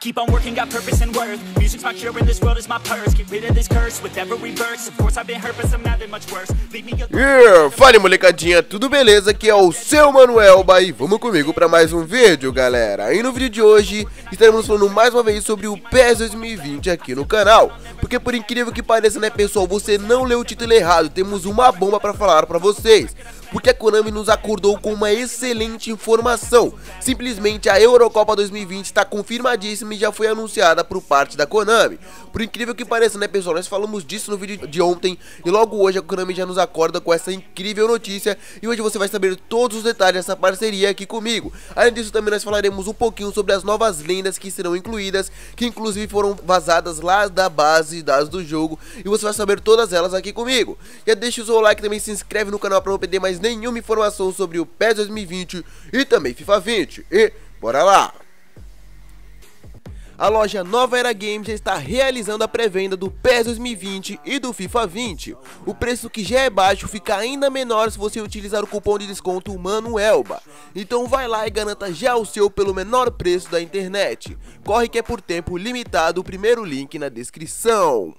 keep on working, got purpose and worth. Music's my cure and this world is my purse. Get rid of this curse with every. Of course, I've been hurt, but much worse. Leave me alone. Yeah, fala molecadinha, tudo beleza? Aqui é o seu Manuelba e vamos comigo para mais um vídeo, galera. E no vídeo de hoje estaremos falando mais uma vez sobre o PES 2020 aqui no canal. Porque por incrível que pareça, né pessoal, você não leu o título errado, temos uma bomba para falar para vocês porque a Konami nos acordou com uma excelente informação. Simplesmente a Eurocopa 2020 está confirmadíssima e já foi anunciada por parte da Konami. Por incrível que pareça, né pessoal, nós falamos disso no vídeo de ontem e logo hoje a Konami já nos acorda com essa incrível notícia e hoje você vai saber todos os detalhes dessa parceria aqui comigo. Além disso também nós falaremos um pouquinho sobre as novas lendas que serão incluídas, que inclusive foram vazadas lá da base dados do jogo e você vai saber todas elas aqui comigo. Já deixa o seu like também se inscreve no canal para não perder mais nenhuma informação sobre o PES 2020 e também FIFA 20. E bora lá! A loja Nova Era Games já está realizando a pré-venda do PES 2020 e do FIFA 20. O preço que já é baixo fica ainda menor se você utilizar o cupom de desconto MANUELBA. Então vai lá e garanta já o seu pelo menor preço da internet. Corre que é por tempo limitado, o primeiro link na descrição.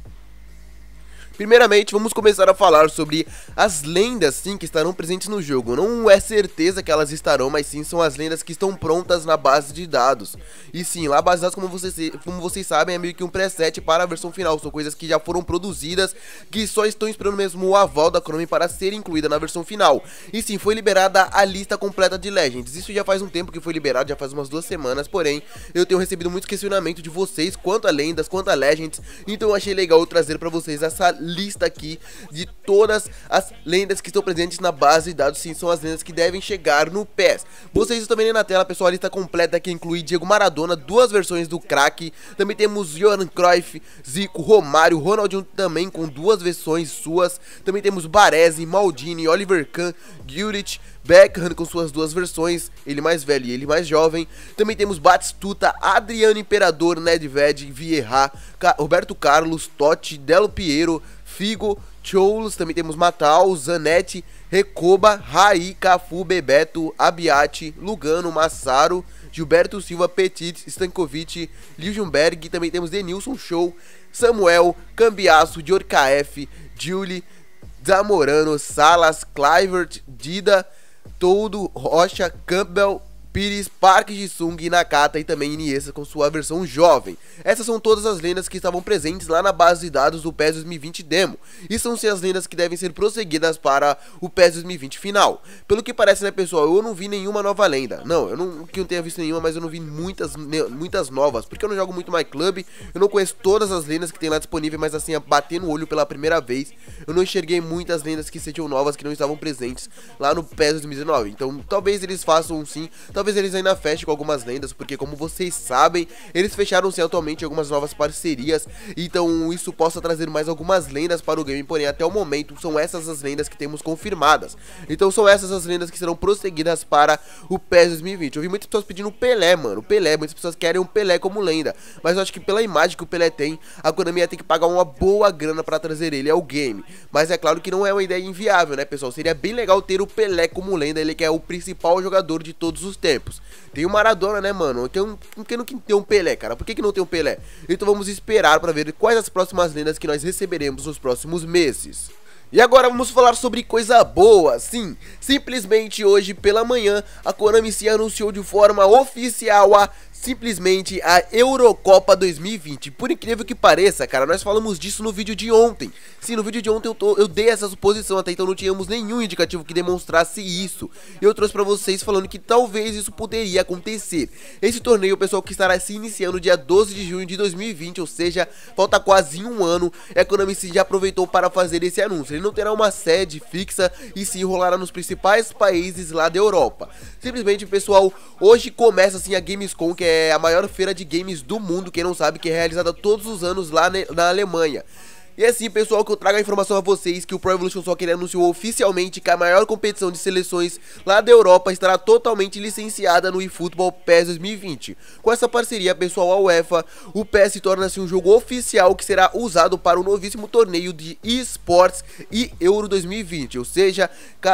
Primeiramente, vamos começar a falar sobre as lendas, sim, que estarão presentes no jogo. Não é certeza que elas estarão, mas sim são as lendas que estão prontas na base de dados. E sim, lá a base de dados, como vocês, como vocês sabem, é meio que um preset para a versão final. São coisas que já foram produzidas, que só estão esperando mesmo o aval da Chrome para ser incluída na versão final. E sim, foi liberada a lista completa de Legends. Isso já faz um tempo que foi liberado, já faz umas duas semanas, porém, eu tenho recebido muitos questionamentos de vocês quanto a lendas, quanto a Legends, então eu achei legal trazer para vocês essa lista aqui de todas as lendas que estão presentes na base de dados, sim, são as lendas que devem chegar no PES. Vocês estão vendo na tela, pessoal, a lista completa que inclui Diego Maradona, duas versões do craque, também temos Johan Cruyff, Zico, Romário, Ronaldinho também com duas versões suas, também temos Baresi, Maldini, Oliver Kahn, Gullit, Beckham com suas duas versões, ele mais velho e ele mais jovem. Também temos Batistuta, Adriano Imperador, Nedved, Vieira, Roberto Carlos, Totti, Delo Piero, Figo, Choulos, também temos Matal, Zanetti, Recoba, Raí, Cafu, Bebeto, Abiati, Lugano, Massaro, Gilberto Silva, Petit, Stankovic, Liljumberg, também temos Denilson Show, Samuel, Cambiaço, Diorkaef, Julie, Zamorano, Salas, Clivert, Dida, Todo, Rocha, Campbell, Pires, Park Ji-sung, Nakata e também Iniesta com sua versão jovem. Essas são todas as lendas que estavam presentes lá na base de dados do PES 2020 Demo, e são sim as lendas que devem ser prosseguidas para o PES 2020 final. Pelo que parece, né pessoal, eu não vi nenhuma nova lenda. Não, eu não que eu tenha visto nenhuma, mas eu não vi muitas, muitas novas, porque eu não jogo muito My Club, eu não conheço todas as lendas que tem lá disponíveis, mas assim, a bater no olho pela primeira vez, eu não enxerguei muitas lendas que sejam novas que não estavam presentes lá no PES 2019. Então, talvez eles façam sim, Talvez eles ainda fechem com algumas lendas, porque como vocês sabem, eles fecharam-se atualmente algumas novas parcerias, então isso possa trazer mais algumas lendas para o game, porém até o momento são essas as lendas que temos confirmadas. Então são essas as lendas que serão prosseguidas para o PES 2020. Eu vi muitas pessoas pedindo Pelé, mano, Pelé, muitas pessoas querem um Pelé como lenda, mas eu acho que pela imagem que o Pelé tem, a Konami ia ter que pagar uma boa grana para trazer ele ao game. Mas é claro que não é uma ideia inviável, né, pessoal? Seria bem legal ter o Pelé como lenda, ele que é o principal jogador de todos os tempos tempos. Tem o Maradona, né, mano? Tem um, por que não tem um Pelé, cara? Por que, que não tem um Pelé? Então vamos esperar para ver quais as próximas lendas que nós receberemos nos próximos meses. E agora vamos falar sobre coisa boa, sim, simplesmente hoje pela manhã a Konami se anunciou de forma oficial a simplesmente a Eurocopa 2020. Por incrível que pareça, cara, nós falamos disso no vídeo de ontem. Sim, no vídeo de ontem eu, tô, eu dei essa suposição, até então não tínhamos nenhum indicativo que demonstrasse isso. Eu trouxe pra vocês falando que talvez isso poderia acontecer. Esse torneio, pessoal, que estará se iniciando dia 12 de junho de 2020, ou seja, falta quase um ano, a Konami já aproveitou para fazer esse anúncio. Ele não terá uma sede fixa e se enrolará nos principais países lá da Europa. Simplesmente, pessoal, hoje começa assim a Gamescom, que é é a maior feira de games do mundo, quem não sabe, que é realizada todos os anos lá na Alemanha. E assim, pessoal, que eu trago a informação a vocês que o Pro Evolution Soccer anunciou oficialmente que a maior competição de seleções lá da Europa estará totalmente licenciada no eFootball PES 2020. Com essa parceria, pessoal, a UEFA, o PES se torna-se um jogo oficial que será usado para o novíssimo torneio de eSports e Euro 2020, ou seja,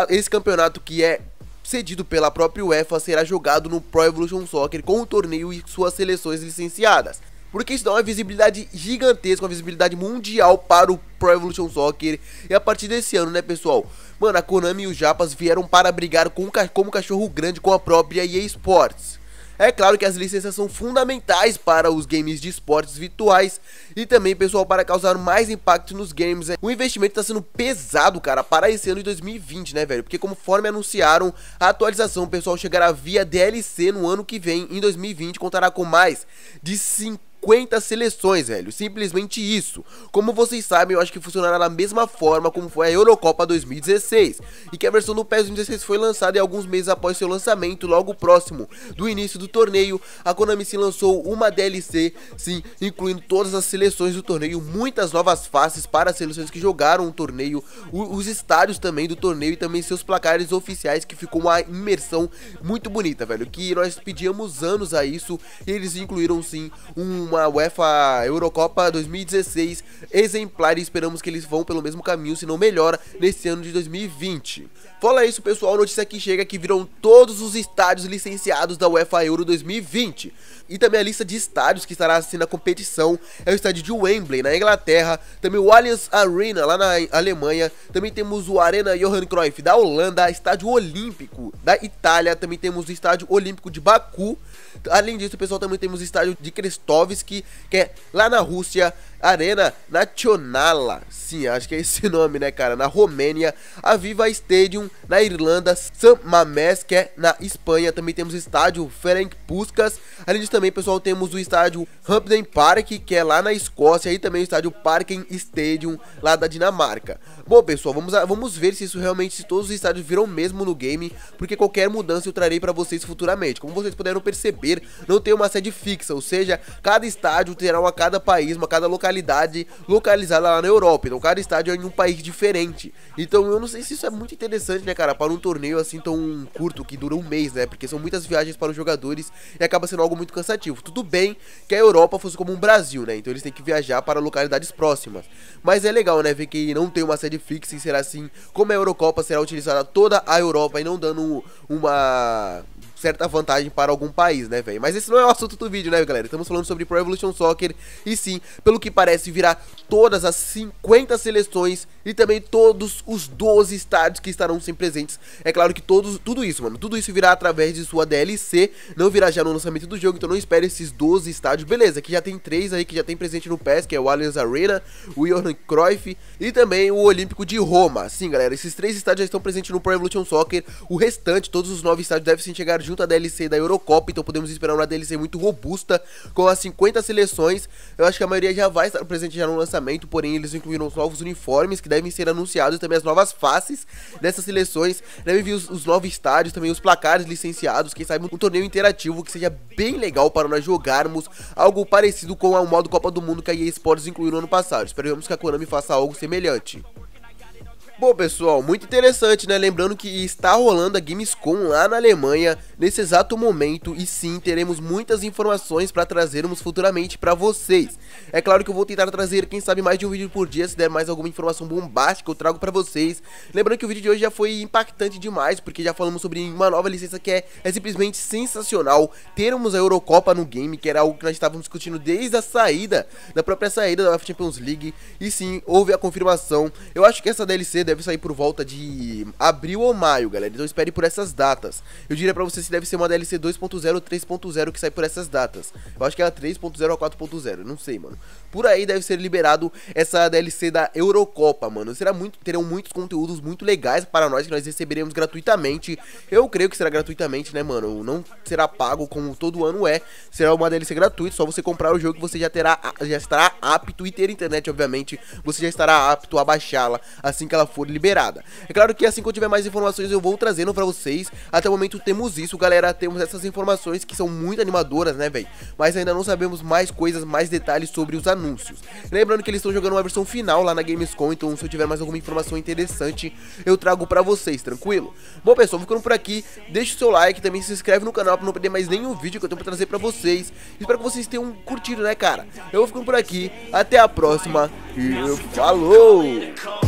esse campeonato que é cedido pela própria UEFA será jogado no Pro Evolution Soccer com o torneio e suas seleções licenciadas. Porque isso dá uma visibilidade gigantesca, uma visibilidade mundial para o Pro Evolution Soccer. E a partir desse ano, né, pessoal? Mano, a Konami e os Japas vieram para brigar com, como cachorro grande com a própria EA Sports. É claro que as licenças são fundamentais para os games de esportes virtuais e também, pessoal, para causar mais impacto nos games. Né? O investimento está sendo pesado, cara, para esse ano de 2020, né, velho? Porque conforme anunciaram, a atualização, pessoal, chegará via DLC no ano que vem, em 2020, contará com mais de 50 50 seleções, velho. Simplesmente isso. Como vocês sabem, eu acho que funcionará da mesma forma como foi a Eurocopa 2016. E que a versão do PES 2016 foi lançada alguns meses após seu lançamento, logo próximo do início do torneio, a Konami se lançou uma DLC, sim, incluindo todas as seleções do torneio, muitas novas faces para as seleções que jogaram o torneio, os estádios também do torneio e também seus placares oficiais, que ficou uma imersão muito bonita, velho. Que nós pedíamos anos a isso e eles incluíram sim um uma UEFA Eurocopa 2016 exemplar e esperamos que eles vão pelo mesmo caminho, se não melhor, nesse ano de 2020. Fala isso, pessoal, notícia que chega que viram todos os estádios licenciados da UEFA Euro 2020. E também a lista de estádios que estará assim na competição é o estádio de Wembley, na Inglaterra, também o Allianz Arena, lá na Alemanha, também temos o Arena Johan Cruyff da Holanda, estádio olímpico da Itália, também temos o estádio olímpico de Baku, Além disso, pessoal, também temos o estádio de Krestovski, que é lá na Rússia, Arena Nacionala. Sim, acho que é esse nome, né, cara? Na Romênia, a Viva Stadium na Irlanda, San Mamés, que é na Espanha. Também temos o estádio Ferenc Puskas. Além disso, também, pessoal, temos o estádio Hampden Park, que é lá na Escócia, e também o estádio Parken Stadium lá da Dinamarca. Bom, pessoal, vamos, a, vamos ver se isso realmente, se todos os estádios viram mesmo no game, porque qualquer mudança eu trarei para vocês futuramente. Como vocês puderam perceber, não tem uma sede fixa, ou seja, cada estádio terá uma cada país, uma cada localidade localidade localizada lá na Europa. Então cada estádio é em um país diferente. Então eu não sei se isso é muito interessante, né, cara, para um torneio assim tão curto, que dura um mês, né? Porque são muitas viagens para os jogadores e acaba sendo algo muito cansativo. Tudo bem que a Europa fosse como um Brasil, né? Então eles têm que viajar para localidades próximas. Mas é legal, né, ver que não tem uma sede fixa e será assim, como a Eurocopa será utilizada toda a Europa e não dando uma certa vantagem para algum país, né, velho? Mas esse não é o assunto do vídeo, né, galera? Estamos falando sobre Pro Evolution Soccer e sim, pelo que parece, virá todas as 50 seleções e também todos os 12 estádios que estarão sem presentes. É claro que todos, tudo isso, mano, tudo isso virá através de sua DLC, não virá já no lançamento do jogo, então não espere esses 12 estádios. Beleza, que já tem três aí que já tem presente no PES, que é o Allianz Arena, o Johan Cruyff e também o Olímpico de Roma. Sim, galera, esses três estádios já estão presentes no Pro Evolution Soccer. O restante, todos os nove estádios devem chegar junto à DLC da Eurocopa, então podemos esperar uma DLC muito robusta, com as 50 seleções. Eu acho que a maioria já vai estar presente já no lançamento, porém eles incluíram os novos uniformes que devem ser anunciados, também as novas faces dessas seleções, devem vir os, os novos estádios, também os placares licenciados, quem sabe um torneio interativo que seja bem legal para nós jogarmos, algo parecido com o modo Copa do Mundo que a EA Sports incluiu no ano passado. Esperamos que a Konami faça algo semelhante. Bom, pessoal, muito interessante, né? Lembrando que está rolando a Gamescom lá na Alemanha nesse exato momento e sim, teremos muitas informações para trazermos futuramente para vocês. É claro que eu vou tentar trazer, quem sabe, mais de um vídeo por dia, se der mais alguma informação bombástica eu trago para vocês. Lembrando que o vídeo de hoje já foi impactante demais, porque já falamos sobre uma nova licença que é, é simplesmente sensacional. Termos a Eurocopa no game, que era algo que nós estávamos discutindo desde a saída, da própria saída da Champions League, e sim, houve a confirmação. Eu acho que essa DLC deve sair por volta de abril ou maio, galera. Então espere por essas datas. Eu diria pra vocês se deve ser uma DLC 2.0 ou 3.0 que sai por essas datas. Eu acho que é a 3.0 ou 4.0, não sei, mano. Por aí deve ser liberado essa DLC da Eurocopa, mano. Será muito, terão muitos conteúdos muito legais para nós que nós receberemos gratuitamente. Eu creio que será gratuitamente, né, mano? Não será pago como todo ano é. Será uma DLC gratuita, só você comprar o jogo que você já terá já estará apto e ter internet, obviamente. Você já estará apto a baixá-la assim que ela for liberada. É claro que assim que eu tiver mais informações eu vou trazendo pra vocês. Até o momento temos isso, galera. Temos essas informações que são muito animadoras, né, velho? Mas ainda não sabemos mais coisas, mais detalhes sobre os anúncios. Lembrando que eles estão jogando uma versão final lá na Gamescom, então se eu tiver mais alguma informação interessante, eu trago pra vocês, tranquilo? Bom, pessoal, ficando por aqui. Deixa o seu like, também se inscreve no canal pra não perder mais nenhum vídeo que eu tenho pra trazer pra vocês. Espero que vocês tenham curtido, né, cara? Eu vou ficando por aqui. Até a próxima e falou!